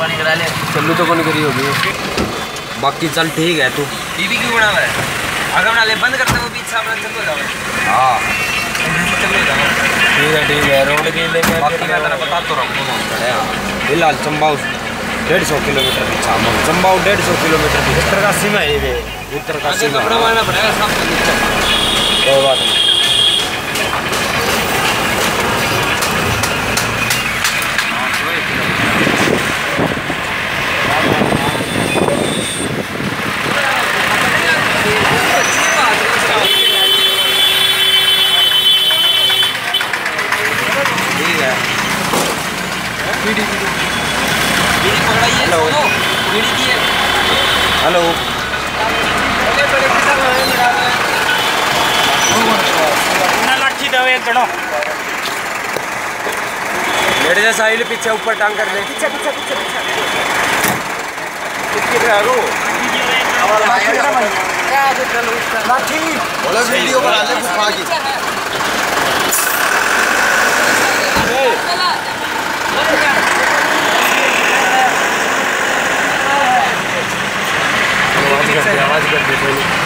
पानी करा ले। चलू तो कौन करी होगी? बाकी चल ठीक है तू। बीबी क्यों बना है? अगर ना ले बंद करते वो बीच सामने चल जाओ हाँ। चल जाओ ठीक है ठीक है रोड के लिए बाकी मैं तेरा बता तो रहा हूँ खड़े हैं? फ़िलहाल चंबाऊ डेढ़ सौ किलोमीटर पीछा हम चंबाऊ डेढ़ सौ किलोमीटर पीछे उत्तर का सीमा है ये। उत्तर का पड़ेगा सब कोई बात नहीं ठीक है बीड़ी पकड़ाइए हेलो। सुनो बीड़ी की हेलो। लाठी दो एक साहिल पीछे ऊपर टांग कर ले पीछे पीछे पीछे पीछे। कितने रहो बोले वीडियो बना ले की आवाज़ कर दे